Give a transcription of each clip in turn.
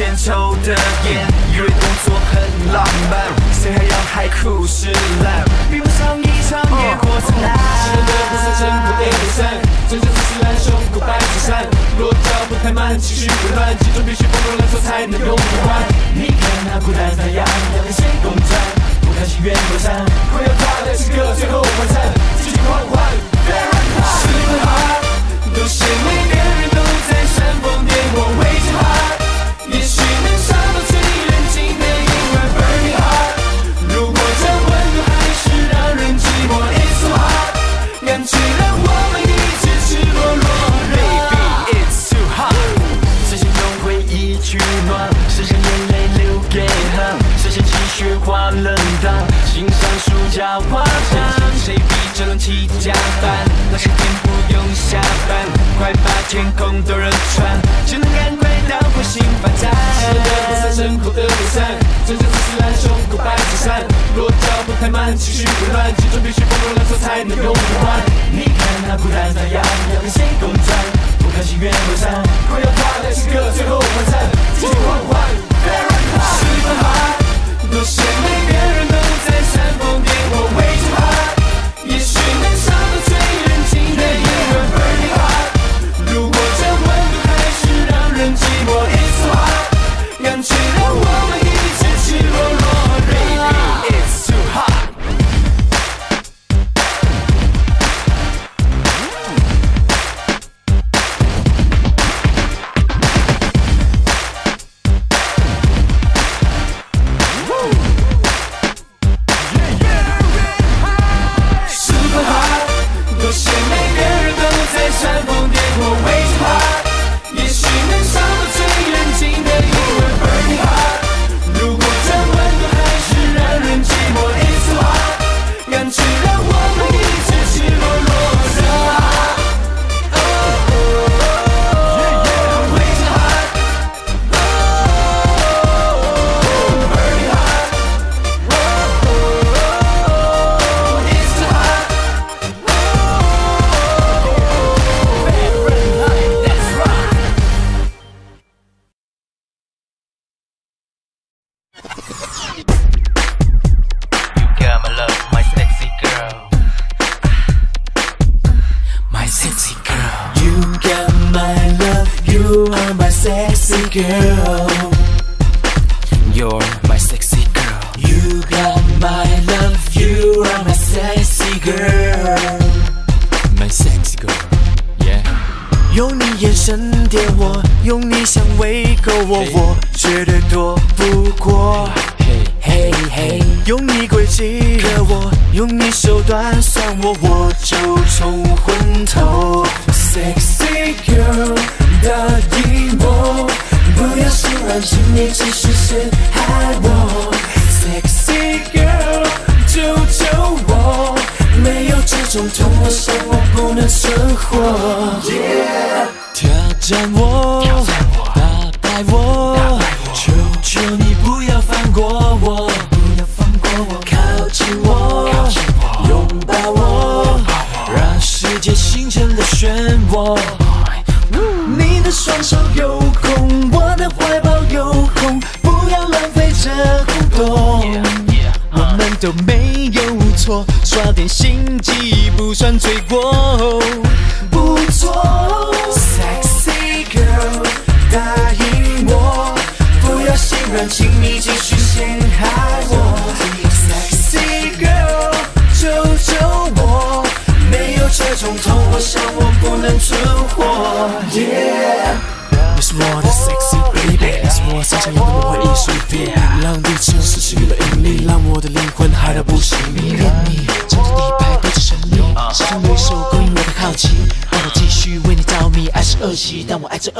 intentions, ho 家花香。谁比着暖气加班？老些天不用下班，快把天空都热穿，只能赶快到火星发餐。吃的不算生活的午餐，真正自私懒胸口白纸伞。若脚步太慢，情绪混乱，青中必须风风浪浪才能永远。你看那孤单的羊，要跟谁共餐？不甘心远落散，快要挂在这个最后晚餐。继续狂欢，Fair。那些每个人都在煽风点火，为谁画？担心你只是陷害我，sexy girl，救救我，没有这种痛我想我不能生活，挑战我。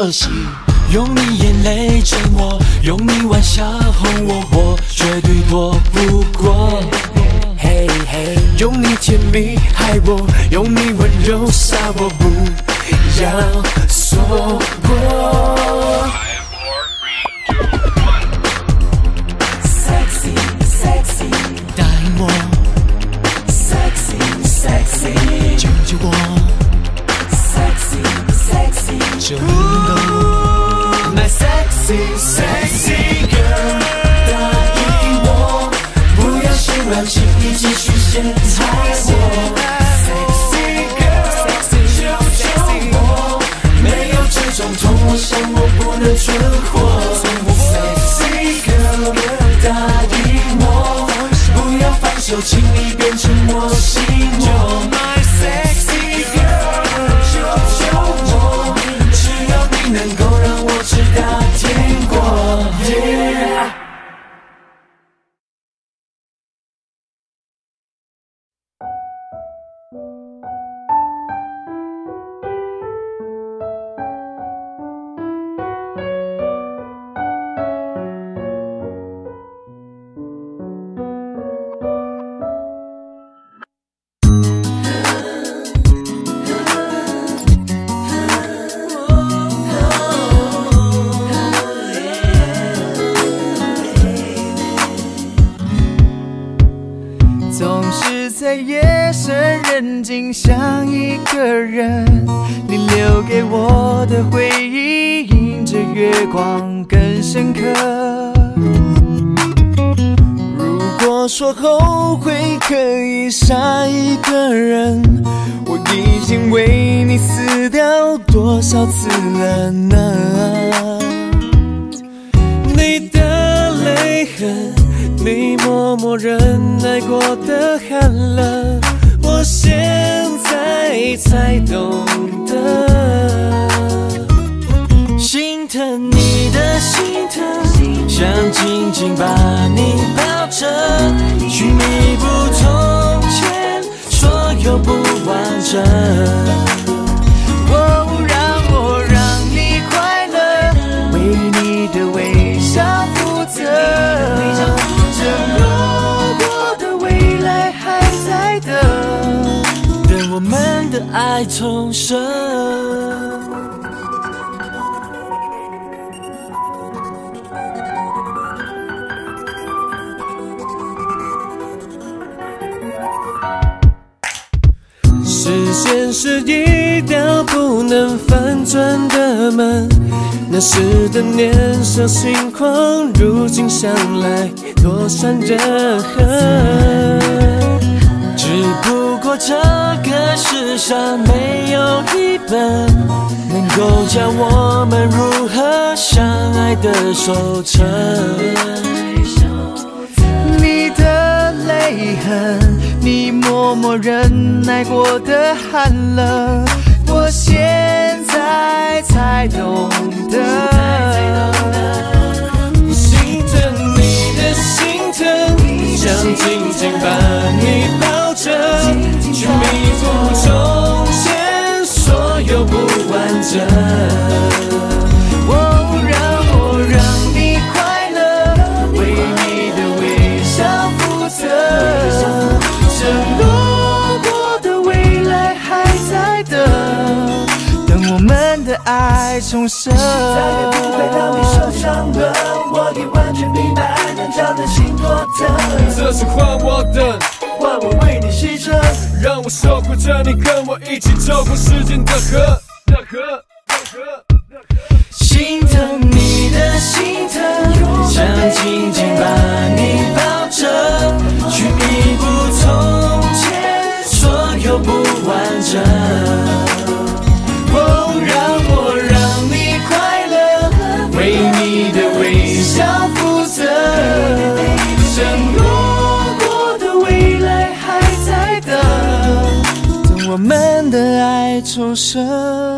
恶习。用你眼泪折磨，用你玩笑哄我，我绝对躲不过。嘿嘿，用你甜蜜害我，用你温柔杀我，不要错过。救我，sexy sexy，太多，求求我，没有这种痛，我想我不能存活。答应我，不要放手请你变成我心爱重生。视线是一道不能翻转的门，那时的年少轻狂，如今想来多伤人。只不过这个世上没有一本能够教我们如何相爱的守成。你的泪痕，你默默忍耐过的寒冷，我现在才懂得。心疼你的心疼，想紧紧把你抱着，去弥补从前所有不完整。哦，让我让你快乐，为你的微笑负责。承诺过的未来还在等，等我们的爱重生。再也不会让你受伤了，我已完全明白爱能叫人心多疼。这是换我等，让我守护着你，跟我一起走过时间的河的河的河。心疼你的心疼，想紧紧把你抱着，去弥补从前所有不完整。声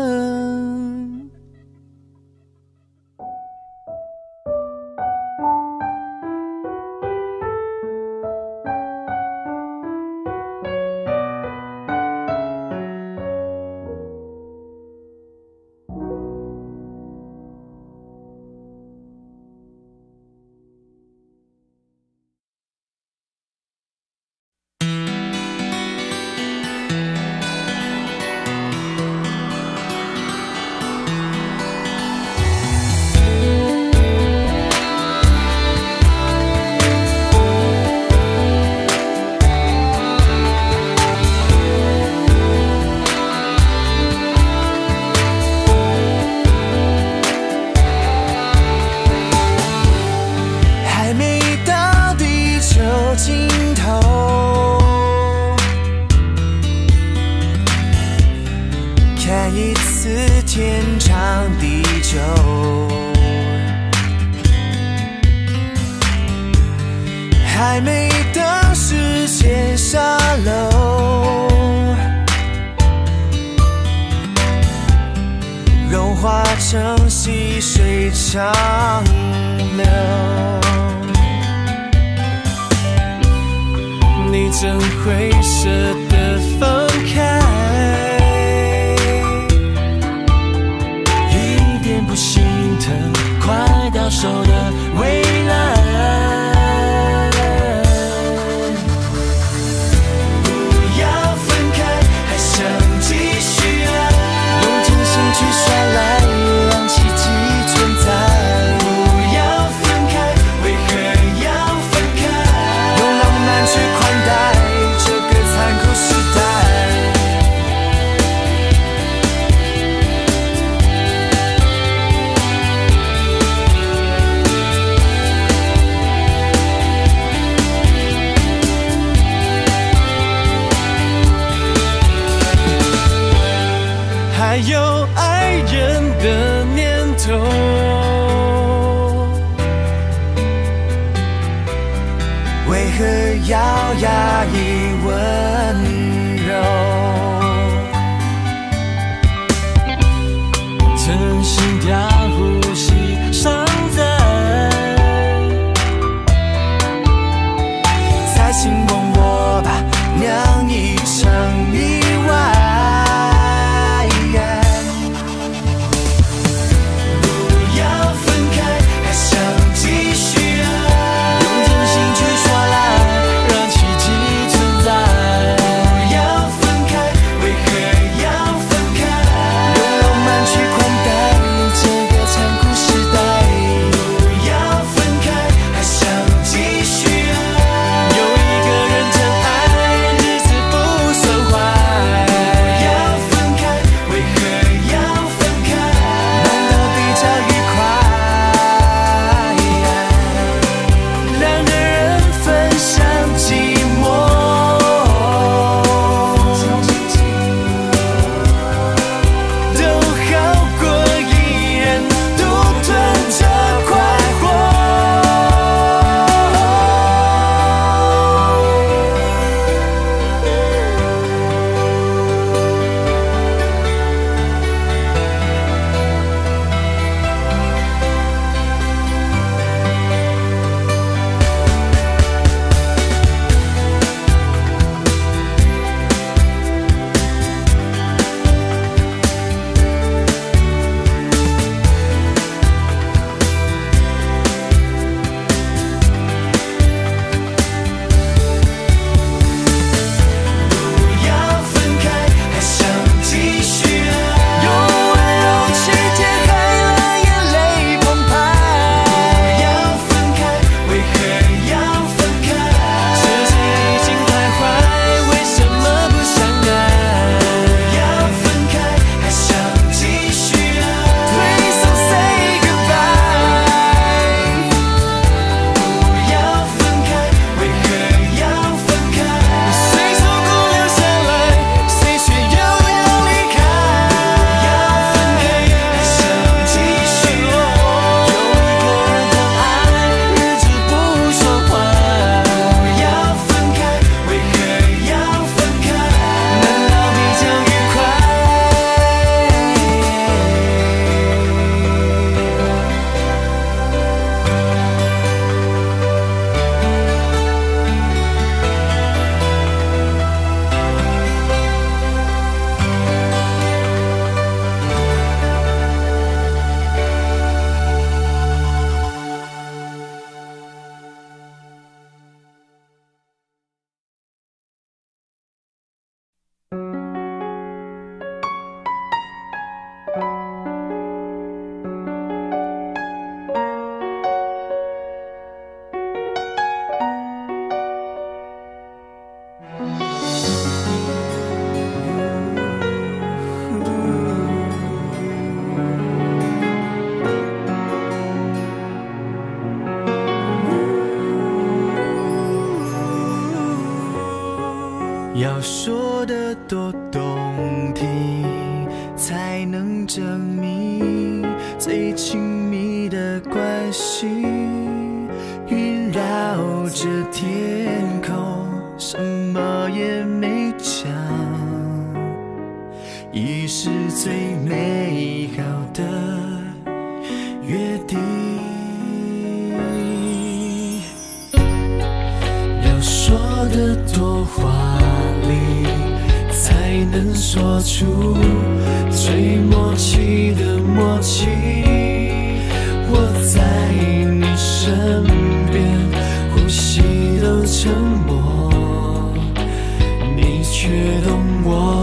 的多华丽才能说出最默契的默契。我在你身边呼吸都沉默你却懂我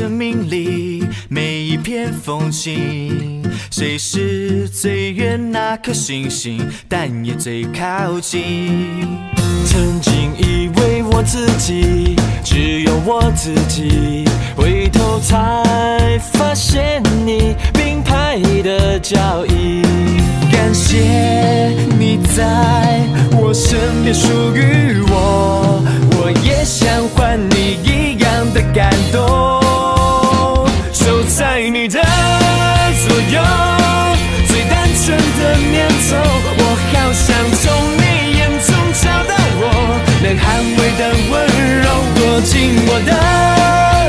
生命里每一片风景谁是最远那颗星星但也最靠近。曾经以为我自己只有我自己回头才发现你并排的脚印感谢你在我身边属于我我也想换你一样的感动。进我的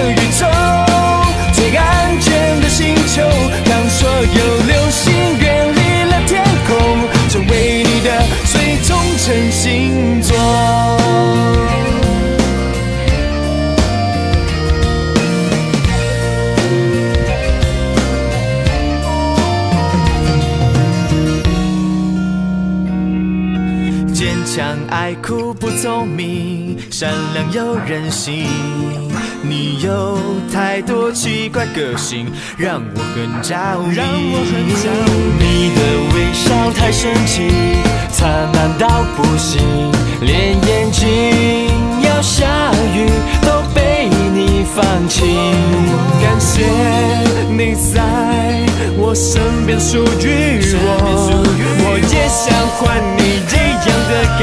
爱哭不聪明，善良又任性。你有太多奇怪个性，让我很着迷。让我很着迷你的微笑太神奇，灿烂到不行，连眼睛要下雨都被你放晴。感谢你在我身边属于我，我也想换你一样的感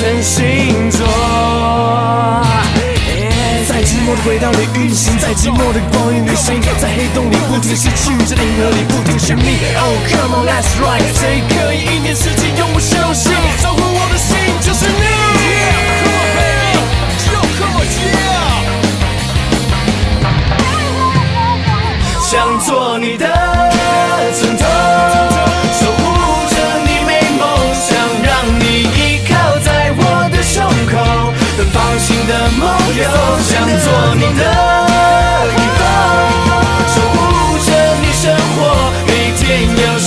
全星座。在寂寞的轨道里运行，在寂寞的光影旅行，在黑洞里不停失去，在银河里不停寻觅。Oh come on let's ride，谁可以一年四季永不休息？守护我的心就是你。Come on baby，就 come on yeah。想做你的的一方，守护着你生活，每天有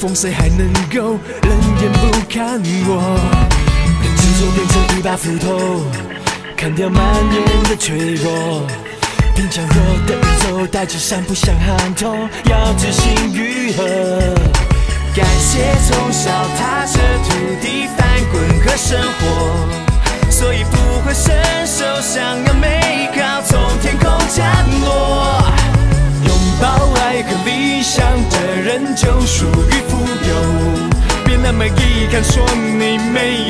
风谁还能够冷眼不看我？等执着变成一把斧头，砍掉满眼的脆弱。并将弱的宇宙带着伤不想喊痛，要知行愈合。感谢从小踏着土地翻滚和生活，所以不会伸手想要美好从天空降落。拥抱爱和理想人就属于富有，别那么遗憾说你没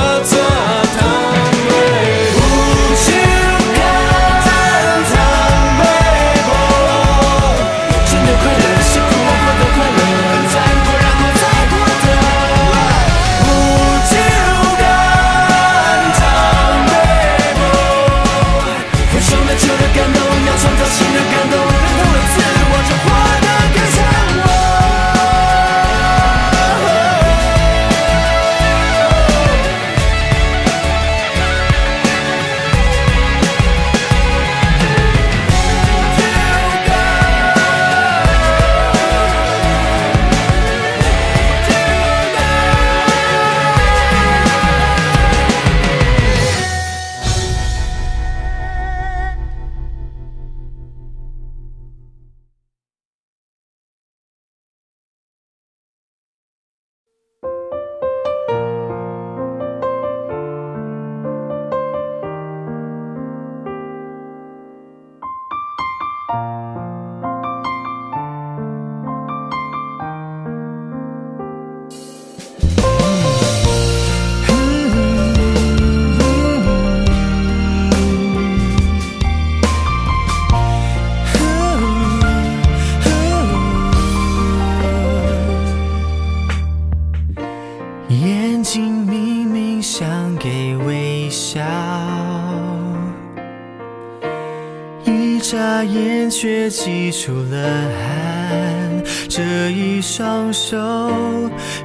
眨眼却挤出了汗，这一双手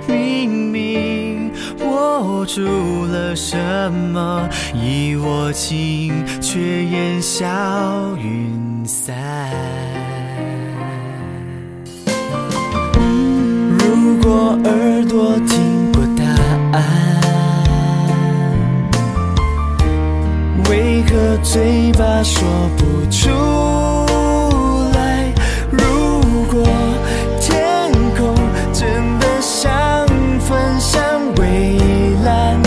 明明握住了什么，一握紧却烟消云散。如果耳朵听过答案。为何嘴巴说不出来？如果天空真的想分享蔚蓝，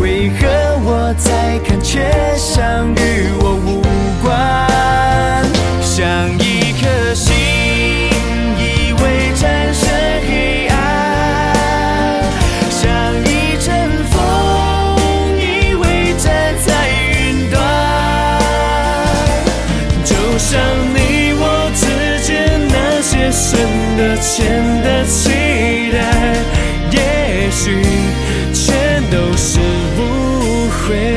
为何我在看却想与我无？前的期待，也许全都是误会。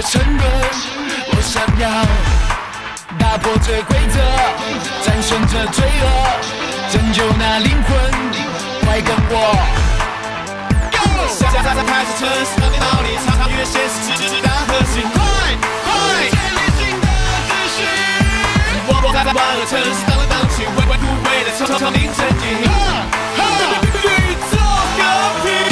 世界沉沦，我想要打破这规则，战胜这罪恶，拯救那灵魂，快跟我。下下下开始城市，让你脑里常常越现实，直直达核心。快快，建立新的秩序。我我在万恶城市荡来荡去，为为不为的朝朝凌晨一。宇宙和平。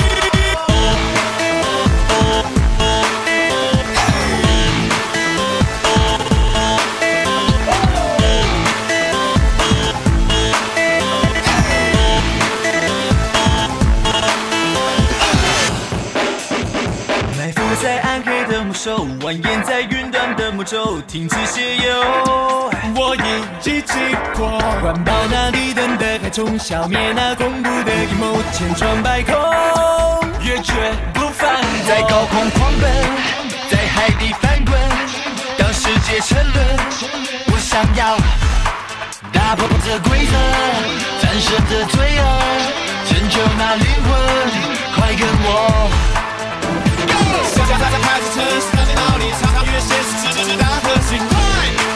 暗黑的魔兽，蜿蜒在云端的魔咒，停止写游。我一击即破，环抱那离灯的海虫，消灭那恐怖的阴谋，千疮百孔，越绝不放过。在高空狂奔，在海底翻滚，当世界沉沦，我想要打破这规则，战胜这罪恶，拯救那灵魂，快跟我。下下下开始城市，让你脑里常常越现实，直直达核心。快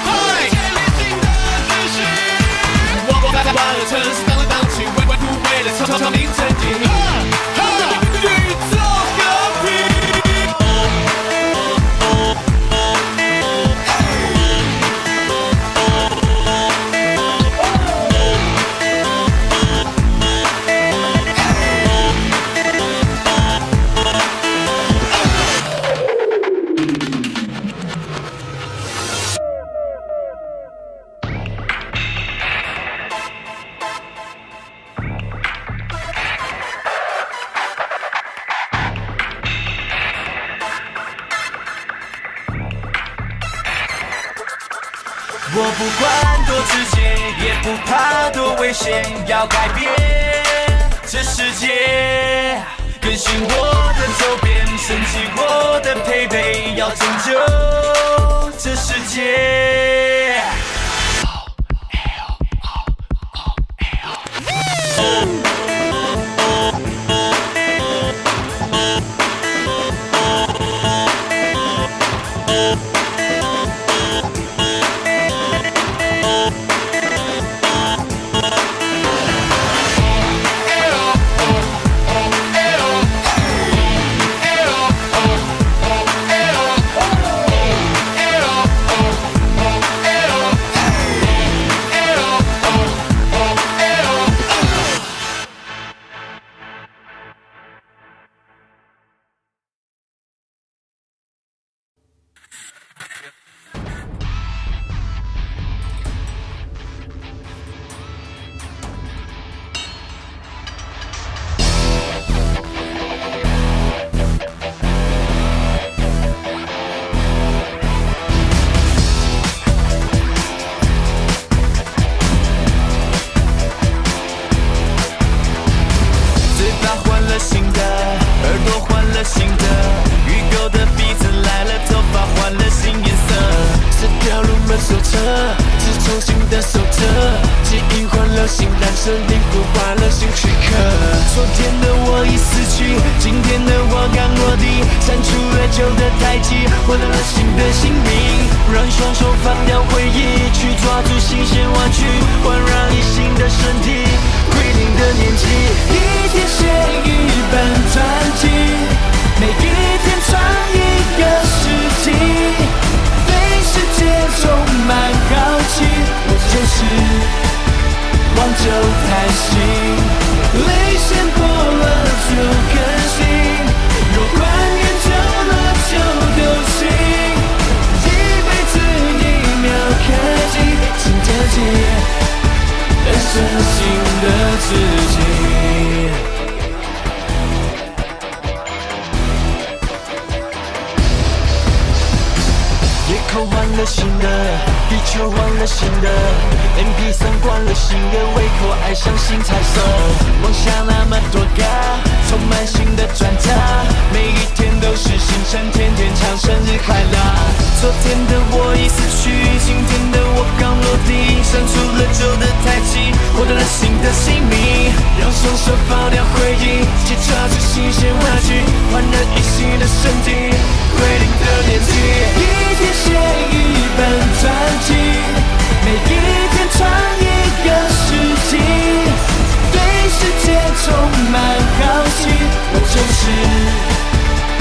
快，建立新的秩序。我我在万恶城市荡来荡去，为为不为的朝朝凌晨一。宇宙和平。不管多直接，也不怕多危险，要改变这世界，更新我的周边，升级我的配备，要拯救这世界。新的自己。夜空换了新的，地球换了新的，MP 三换了新的胃口，爱上新彩色，梦想那么多个，充满新的转折，每一天都是新生，天天唱生日快乐。昨天的我已死去，今天的我刚落地，删除了旧的胎记，获得了新的姓名，让双手放掉回忆，去抓住新鲜玩具，换了一新的身体，规定的年纪，一天写一本传记，每一天创一个世纪，对世界充满好奇，我就是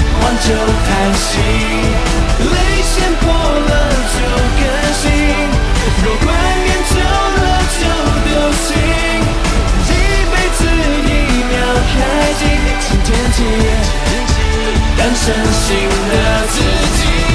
望九叹息。泪腺破了就更新若观念久了就丢心一辈子一秒开机新天地新天地诞生新的自己。